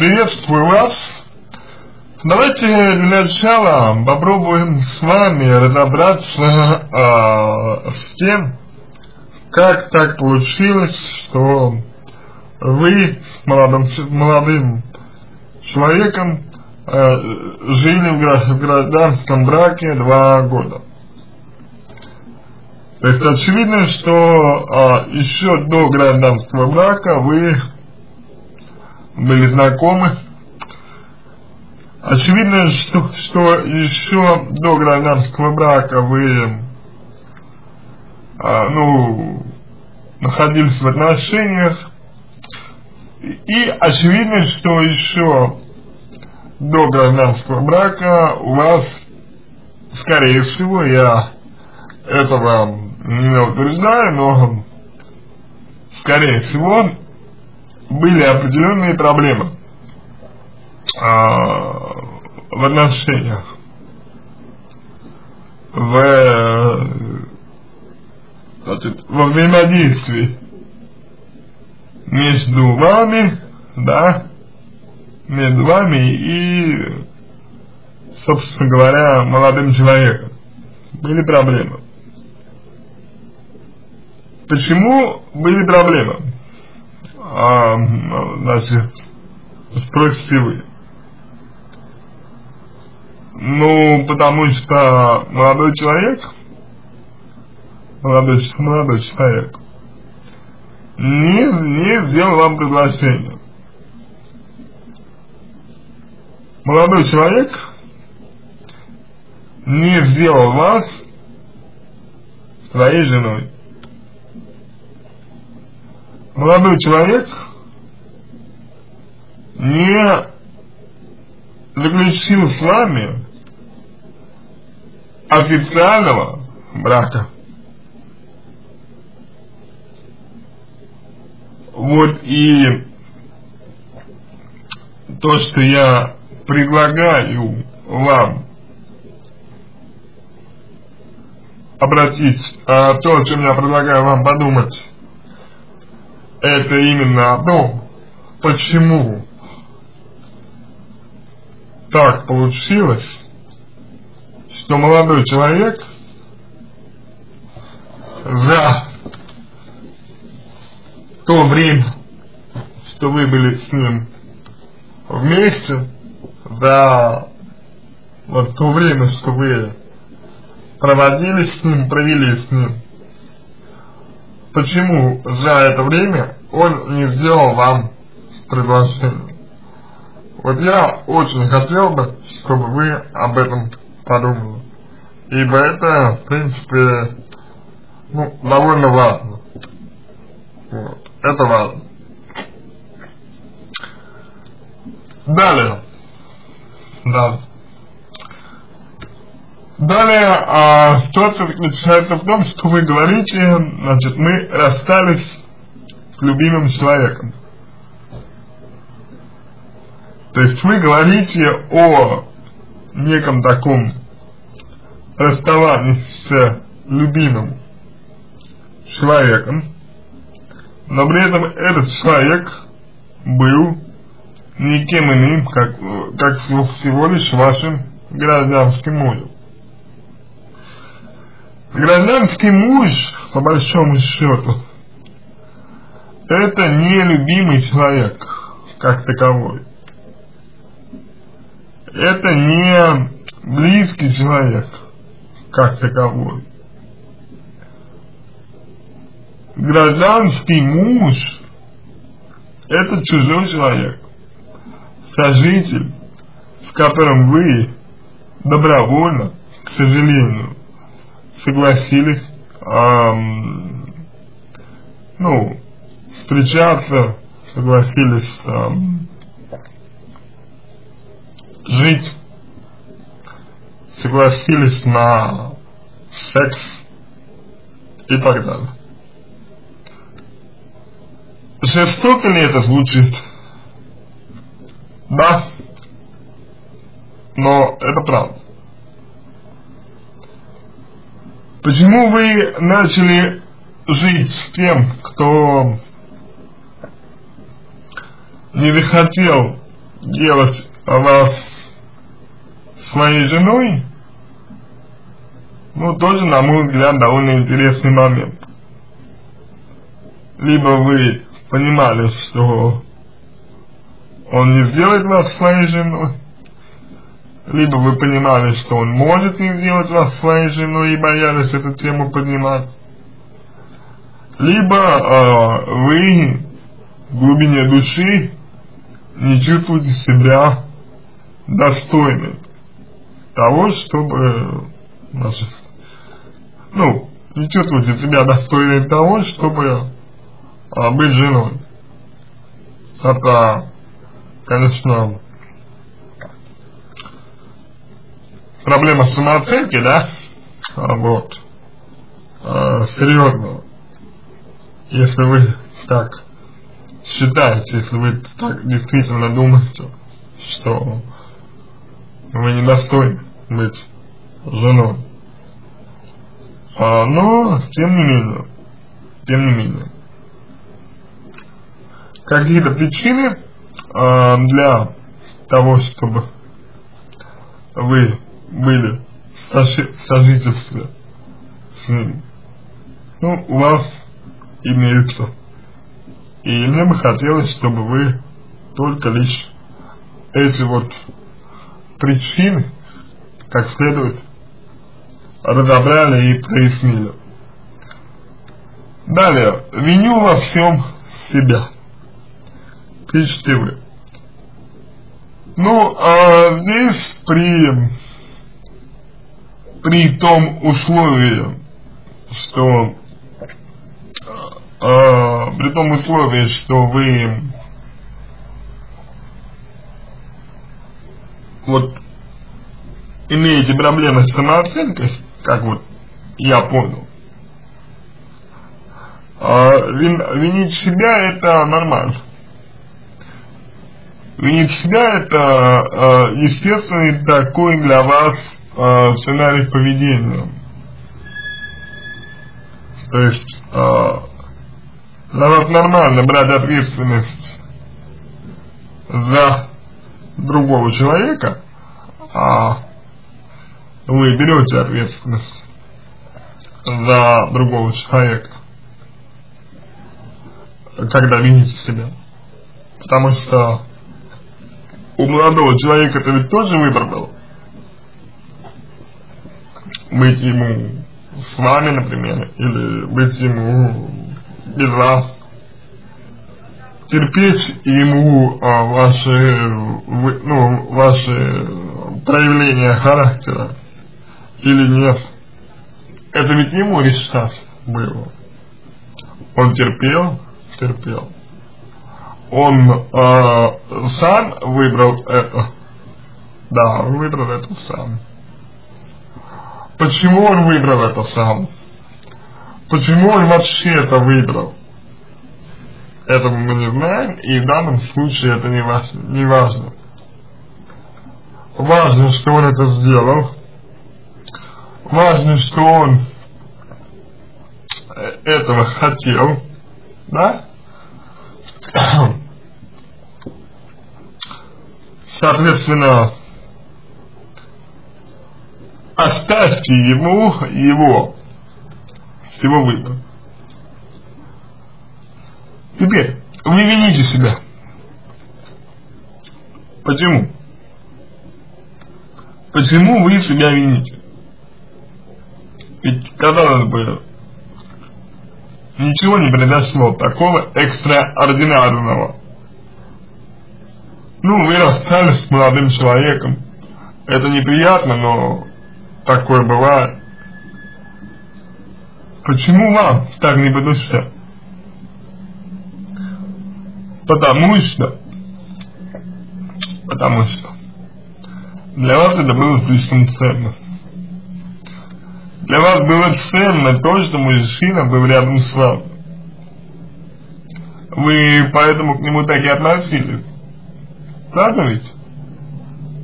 Приветствую вас. Давайте для начала попробуем с вами разобраться э, с тем, как так получилось, что вы молодым, молодым человеком э, жили в, гражданском браке два года. То есть очевидно, что э, еще до гражданского брака вы были знакомы. Очевидно, что, что еще до гражданского брака вы, а, ну, находились в отношениях. И очевидно, что еще до гражданского брака у вас, скорее всего, я этого не утверждаю, но скорее всего были определенные проблемы а, в отношениях, в, значит, во взаимодействии между вами, да, между вами и, собственно говоря, молодым человеком. Были проблемы. Почему были проблемы? А, значит, вы. Ну, потому что молодой человек, молодой, молодой человек, не, не сделал вам приглашение. Молодой человек не сделал вас своей женой молодой человек не заключил с вами официального брака. Вот и то, что я предлагаю вам обратить, а то, о чем я предлагаю вам подумать, это именно о том, почему? Так получилось, что молодой человек за то время, что вы были с ним вместе, за вот то время, что вы проводили с ним, провели с ним, почему за это время он не сделал вам предложение. Вот я очень хотел бы, чтобы вы об этом подумали. Ибо это, в принципе, ну, довольно важно. Вот, это важно. Далее. Да. Далее, а, ситуация заключается в том, что вы говорите, значит, мы расстались с любимым человеком. То есть вы говорите о неком таком расставании с любимым человеком, но при этом этот человек был никем иным, как, как всего лишь вашим гражданским мужем. Гражданский муж, по большому счету, это не любимый человек, как таковой. Это не близкий человек, как таковой. Гражданский муж – это чужой человек, сожитель, с которым вы добровольно, к сожалению, согласились, эм, ну, встречаться, согласились эм, жить, согласились на секс и так далее. Жестоко ли это звучит? Да, но это правда. Почему вы начали жить с тем, кто не захотел делать вас своей женой, ну, тоже, на мой взгляд, довольно интересный момент. Либо вы понимали, что он не сделает вас своей женой, либо вы понимали, что он может не сделать вас своей женой и боялись эту тему поднимать, либо э, вы в глубине души не чувствуете себя достойным того, чтобы значит, ну, не чувствуете себя достойным того, чтобы а, быть женой. Это, конечно, проблема самооценки, да, а, вот, а, серьезно, если вы так считаете, если вы так действительно думаете, что вы недостойны быть женой. А, но, тем не менее, тем не менее, какие-то причины а, для того, чтобы вы были в сожительстве с ним, ну, у вас имеются. И мне бы хотелось, чтобы вы только лишь эти вот причины как следует разобрали и прояснили. Далее, виню во всем себя. Пишите вы. Ну, а здесь при, при том условии, что а, при том условии, что вы вот имеете проблемы с самооценкой, как вот я понял, а, вин, винить себя это нормально. Винить себя это а, естественный такой для вас а, сценарий поведения. То есть для вас нормально брать ответственность за другого человека, а вы берете ответственность за другого человека, когда вините себя. Потому что у молодого человека это ведь тоже выбор был. Быть ему с вами, например, или быть ему без вас. Терпеть ему а, ваши, вы, ну, ваши проявления характера или нет. Это ведь ему решать было. Он терпел, терпел. Он э, сам выбрал это. Да, выбрал это сам. Почему он выбрал это сам? Почему он вообще это выбрал? Это мы не знаем, и в данном случае это не важно. Не важно. важно, что он это сделал, важно, что он этого хотел, да? Соответственно, оставьте ему его, его выбор. Теперь, вы вините себя. Почему? Почему вы себя вините? Ведь, казалось бы, ничего не произошло такого экстраординарного. Ну, вы расстались с молодым человеком. Это неприятно, но такое бывает. Почему вам так не по душе? Потому что, потому что для вас это было слишком ценно. Для вас было ценно то, что мужчина был рядом с вами. Вы поэтому к нему так и относились. Правда ведь?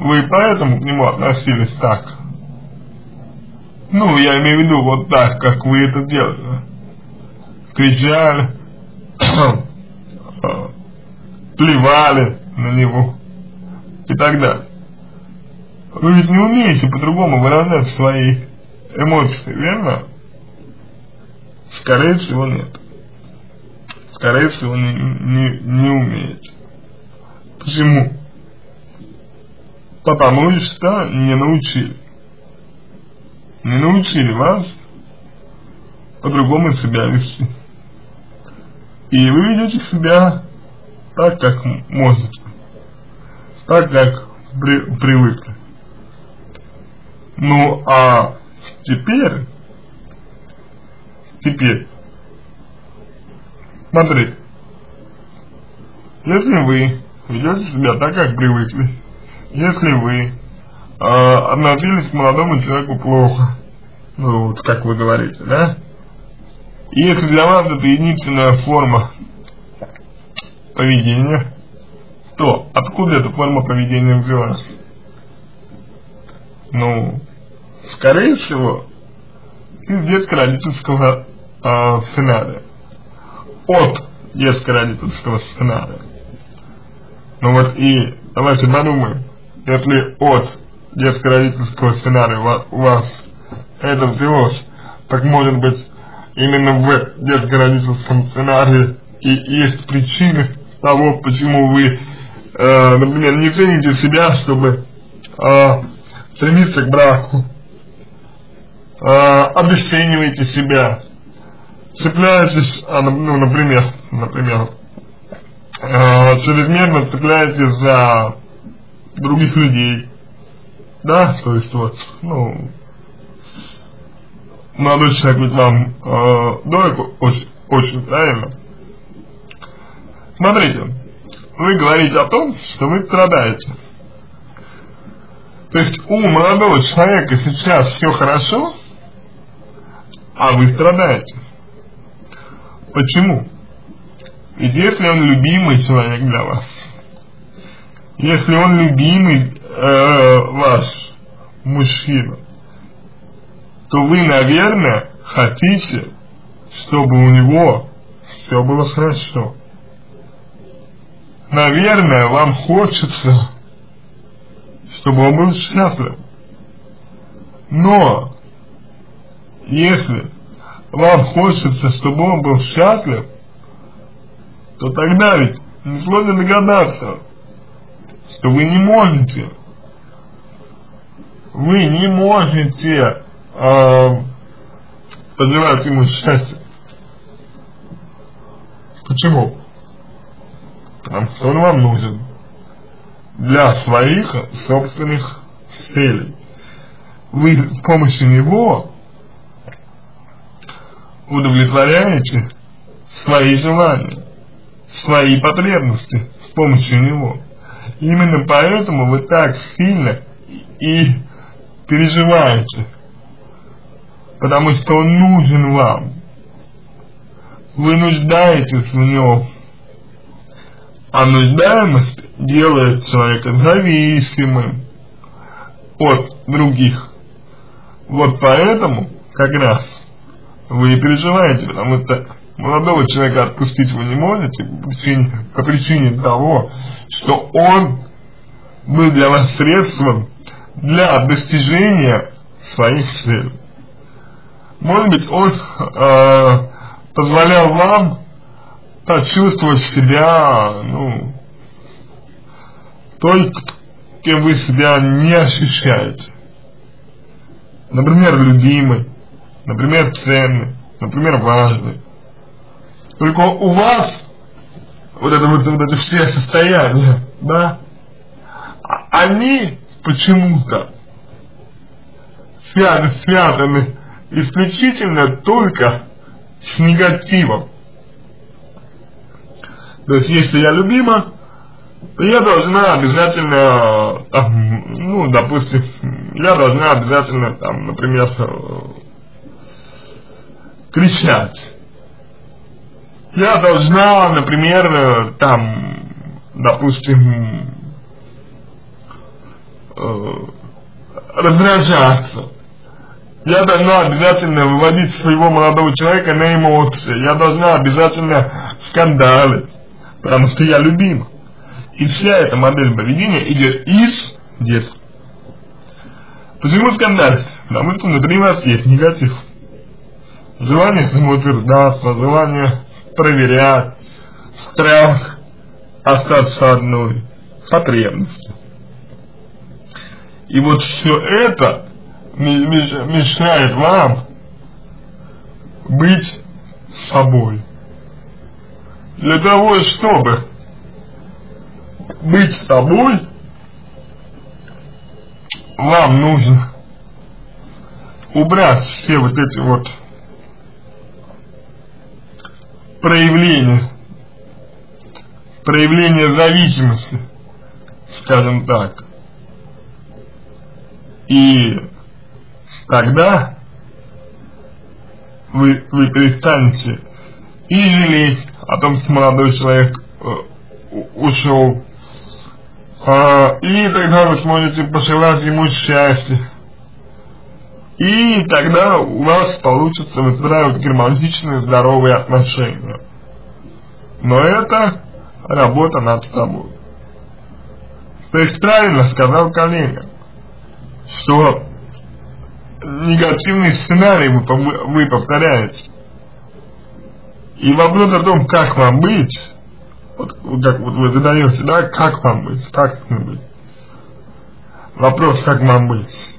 Вы поэтому к нему относились так. Ну, я имею в виду вот так, как вы это делали. Кричали, плевали на него, и так далее. Вы ведь не умеете по-другому выражать свои эмоции, верно? Скорее всего нет. Скорее всего не, не, не умеете. Почему? Потому что не научили. Не научили вас по-другому себя вести. И вы ведете себя так, как можете. Так, как при, привыкли. Ну, а теперь, теперь, смотрите, если вы ведете себя так, как привыкли, если вы э, относились к молодому человеку плохо, ну вот как вы говорите, да, и если для вас это единственная форма поведения, то откуда эта форма поведения взялась? Ну, скорее всего, из детско-родительского э, сценария. От детско-родительского сценария. Ну вот и давайте подумаем, если от детско-родительского сценария у вас это взялось, так может быть именно в детско-родительском сценарии и есть причины того, почему вы, э, например, не цените себя, чтобы э, стремиться к браку, э, обесцениваете себя, цепляетесь, а, ну, например, например, э, чрезмерно цепляетесь за других людей, да, то есть вот, ну, молодой человек ведь вам э, дорог очень, очень, правильно? Смотрите, вы говорите о том, что вы страдаете. То есть у молодого человека сейчас все хорошо, а вы страдаете. Почему? Ведь если он любимый человек для вас, если он любимый э, ваш мужчина, то вы, наверное, хотите, чтобы у него все было хорошо. Наверное, вам хочется, чтобы он был счастлив. Но, если вам хочется, чтобы он был счастлив, то тогда ведь несложно догадаться, что вы не можете, вы не можете э, пожелать ему счастья. Почему? Потому что он вам нужен для своих собственных целей. Вы с помощью него удовлетворяете свои желания, свои потребности с помощью него. Именно поэтому вы так сильно и переживаете, потому что он нужен вам. Вы нуждаетесь в нем, а нуждаемость делает человека зависимым от других. Вот поэтому как раз вы и переживаете, потому что молодого человека отпустить вы не можете по причине, по причине того, что он был для вас средством для достижения своих целей. Может быть, он э, позволял вам почувствовать себя, ну, той, кем вы себя не ощущаете. Например, любимый, например, ценный, например, важный. Только у вас вот это вот, вот это все состояния, да, а они почему-то связаны, связаны исключительно только с негативом. То есть, если я любима, то я должна обязательно, там, ну, допустим, я должна обязательно, там, например, кричать. Я должна, например, э, там, допустим, э, раздражаться. Я должна обязательно выводить своего молодого человека на эмоции. Я должна обязательно скандалить, потому что я любима. И вся эта модель поведения идет из детства. Почему скандалить? Потому что внутри вас есть негатив. Желание самоутверждаться, желание проверять, страх остаться одной, потребности. И вот все это мешает вам быть собой. Для того, чтобы быть собой, вам нужно убрать все вот эти вот проявления, проявления зависимости, скажем так. И тогда вы, вы перестанете и жалеть о том, что молодой человек э, ушел, э, и тогда вы сможете пожелать ему счастья. И тогда у вас получится выстраивать гармоничные, здоровые отношения. Но это работа над собой. То есть правильно сказал коллега, что негативный сценарий вы, вы повторяете. И вопрос о том, как вам быть, вот, как вот вы задаете, да, как вам быть, как мне быть. Вопрос, как вам быть.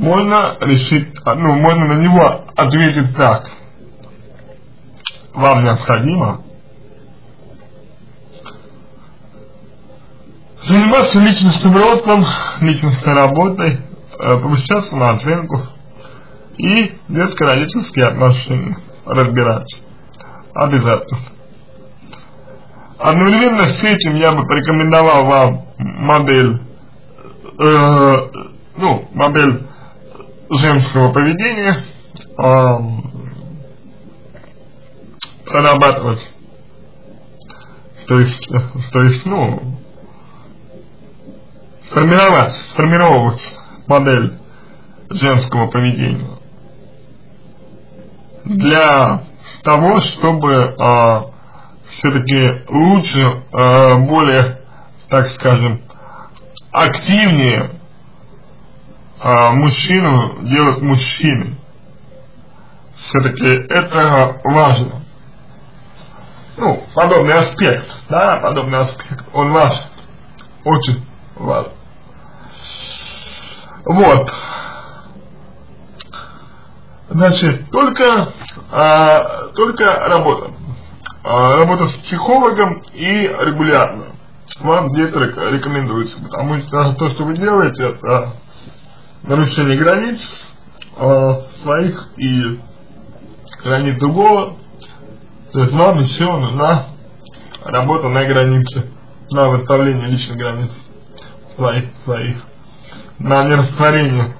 Можно решить, ну, можно на него ответить так. Вам необходимо заниматься личностным ростом, личностной работой, Э, повышать самооценку и детско-родительские отношения разбирать. Обязательно. Одновременно с этим я бы порекомендовал вам модель, э, ну, модель женского поведения э, прорабатывать. То есть, то есть, ну, формировать, сформировывать модель женского поведения для того, чтобы а, все-таки лучше, а, более, так скажем, активнее а, мужчину делать мужчиной. Все-таки это важно. Ну, подобный аспект, да, подобный аспект, он важен, очень важен. Вот. Значит, только, а, только работа. А, работа с психологом и регулярно. Вам где-то рекомендуется, потому что то, что вы делаете, это нарушение границ а, своих и границ другого. То есть вам еще нужна работа на границе, на выставление личных границ своих. своих на нерастворение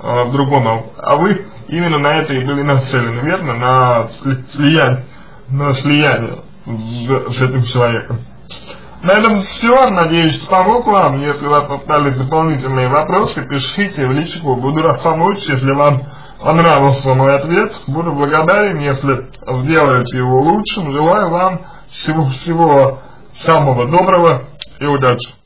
э, в а вы именно на это и были нацелены, верно? На слияние, на слияние с, с этим человеком. На этом все. Надеюсь, помог вам. Если у вас остались дополнительные вопросы, пишите в личку. Буду рад помочь. Если вам понравился мой ответ, буду благодарен, если сделаете его лучшим. Желаю вам всего-всего самого доброго и удачи.